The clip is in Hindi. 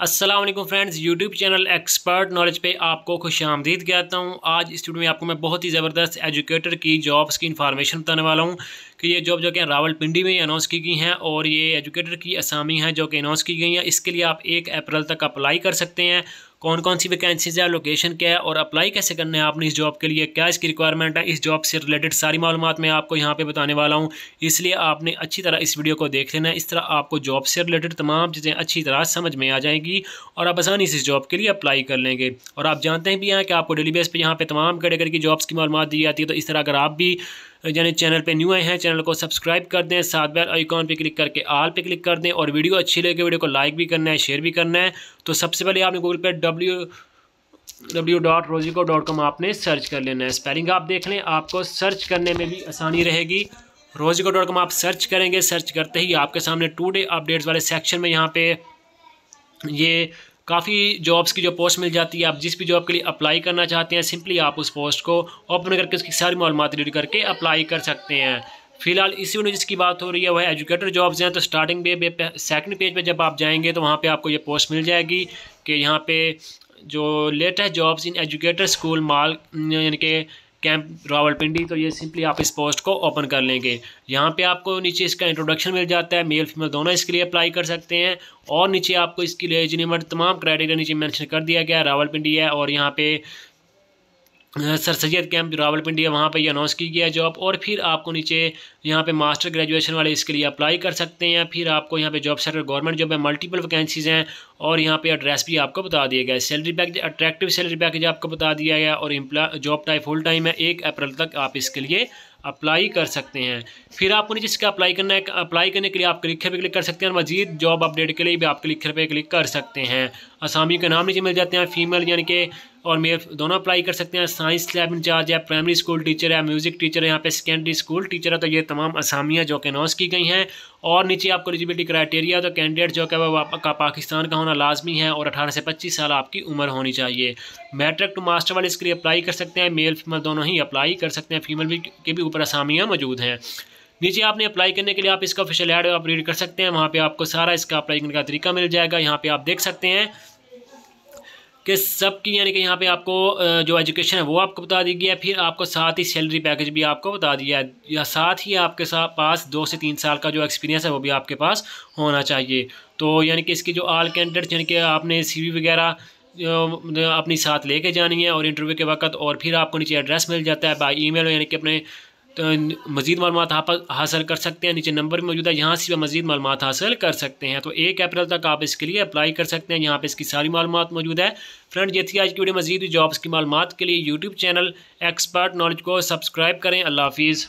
Aslam friends YouTube channel expert knowledge पे आपको खुश आमदीद कहता हूँ। आज इस वीडियो में आपको मैं बहुत ही ज़बरदस्त एजुकेटर की जॉब्स की इन्फॉर्मेशन बताने वाला हूँ कि ये जॉब जो कि रावलपिंडी में अनाउंस की गई हैं और ये एजुकेटर की असामी हैं जो कि अनाउंस की गई हैं। इसके लिए आप एक अप्रैल तक अप्लाई कर सकते हैं कौन कौन सी वैकेंसीज है लोकेशन क्या है और अप्लाई कैसे करना है आपने इस जॉब के लिए, क्या इसकी रिक्वायरमेंट है, इस जॉब से रिलेटेड सारी मालूम मैं आपको यहाँ पे बताने वाला हूँ। इसलिए आपने अच्छी तरह इस वीडियो को देख लेना इस तरह आपको जॉब से रिलेटेड तमाम चीज़ें अच्छी तरह समझ में आ जाएँगी और आप आसानी से इस जॉब के लिए अप्लाई कर लेंगे। और आप जानते हैं भी हैं कि आपको डेली बेस पर यहाँ पर तमाम कैटेगरी की जॉब्स की मालूम दी जाती है तो इस तरह अगर आप भी यानी चैनल पे न्यू आए हैं, चैनल को सब्सक्राइब कर दें, साथ बार आइकॉन पे क्लिक करके आल पे क्लिक कर दें और वीडियो अच्छी लगे, वीडियो को लाइक भी करना है, शेयर भी करना है। तो सबसे पहले आपने गूगल पे डब्ल्यू डब्ल्यू डॉट रोजिको डॉट कॉम आपने सर्च कर लेना है। स्पेलिंग आप देख लें, आपको सर्च करने में भी आसानी रहेगी। रोजिको डॉट कॉम आप सर्च करेंगे सर्च करते ही आपके सामने टू डे अपडेट्स वाले सेक्शन में यहाँ पे ये काफ़ी जॉब्स की जो पोस्ट मिल जाती है, आप जिस भी जॉब के लिए अप्लाई करना चाहते हैं सिंपली आप उस पोस्ट को ओपन करके उसकी सारी मालूम रीड करके अप्लाई कर सकते हैं। फ़िलहाल इसी वीडियो जिसकी बात हो रही है, वह एजुकेटर जॉब्स हैं तो स्टार्टिंग पे सेकंड पेज पे जब आप जाएँगे तो वहाँ पे आपको ये पोस्ट मिल जाएगी कि यहाँ पे जो latest jobs in educator school माल, यानी कि कैंप रावलपिंडी तो ये सिंपली आप इस पोस्ट को ओपन कर लेंगे। यहाँ पे आपको नीचे इसका इंट्रोडक्शन मिल जाता है मेल फीमेल दोनों इसके लिए अप्लाई कर सकते हैं। और नीचे आपको इसके लिए जिन्हें तमाम क्राइटेरिया नीचे मेंशन कर दिया गया रावलपिंडी है और यहाँ पे सर सैद कैंप जो रावलपिंडी है, वहाँ पर ये अनाउंस की गया जॉब और फिर आपको नीचे यहाँ पे मास्टर ग्रेजुएशन वाले इसके लिए अप्लाई कर सकते हैं, फिर आपको यहाँ पे जॉब सेक्टर गवर्नमेंट जॉब है मल्टीपल वैकेंसीज हैं और यहाँ पे एड्रेस भी आपको बता दिया गया salary package attractive salary package आपको बता दिया गया और जॉब टाइप फुल टाइम है, एक अप्रैल तक आप इसके लिए अप्लाई कर सकते हैं। फिर आपको नीचे इसका अप्लाई करना है अप्लाई करने के लिए आप क्लिक पे क्लिक कर सकते हैं और मजीद जॉब अपडेट के लिए भी आप क्लिक पे क्लिक कर सकते हैं। असामी के नाम नीचे मिल जाते हैं फीमेल यानी कि और मेल दोनों अप्लाई कर सकते हैं। साइंस लैब इंचार्ज है प्राइमरी स्कूल टीचर है म्यूज़िक टीचर है, यहाँ पे सेकेंडरी स्कूल टीचर है तो ये तमाम असामियाँ जो कि अनाउंस की गई हैं। और नीचे आपको एलिजिबिलिटी क्राइटेरिया तो कैंडिडेट जो कि वह आपका पाकिस्तान का होना लाजमी है और अठारह से पच्चीस साल आपकी उम्र होनी चाहिए। मैट्रिक टू मास्टर वाले इसके लिए अप्लाई कर सकते हैं मेल फीमेल दोनों ही अप्लाई कर सकते हैं फीमेल भी, के भी ऊपर असामियाँ मौजूद हैं। नीचे आपने अप्लाई करने के लिए आप इसका ऑफिशियल ऐड आप रीड कर सकते हैं। वहाँ पे आपको सारा इसका अप्लाई करने का तरीका मिल जाएगा। यहाँ पे आप देख सकते हैं कि सब की, यानी कि यहाँ पे आपको जो एजुकेशन है वो आपको बता दी गई है। फिर आपको साथ ही सैलरी पैकेज भी आपको बता दिया है। या साथ ही आपके साथ पास दो से तीन साल का जो एक्सपीरियंस है वो भी आपके पास होना चाहिए। तो यानी कि इसकी जो आल कैंडिडेट यानी कि आपने सी वगैरह अपनी साथ लेके जानी है और इंटरव्यू के वक्त और फिर आपको नीचे एड्रेस मिल जाता है बाई ईमेल यानी कि अपने तो मज़ीद मालूम हासिल कर सकते हैं। नीचे नंबर मौजूद है। यहाँ से मज़ीद मालूम हासिल कर सकते हैं। तो एक अप्रैल तक आप इसके लिए अप्लाई कर सकते हैं। यहाँ पर इसकी सारी मालूम मौजूद है। फ्रेंड ये थी आज की वीडियो। मज़ीद जॉब्स की मालूम के लिए यूट्यूब चैनल एक्सपर्ट नॉलेज को सब्सक्राइब करें। अल्लाह हाफिज़।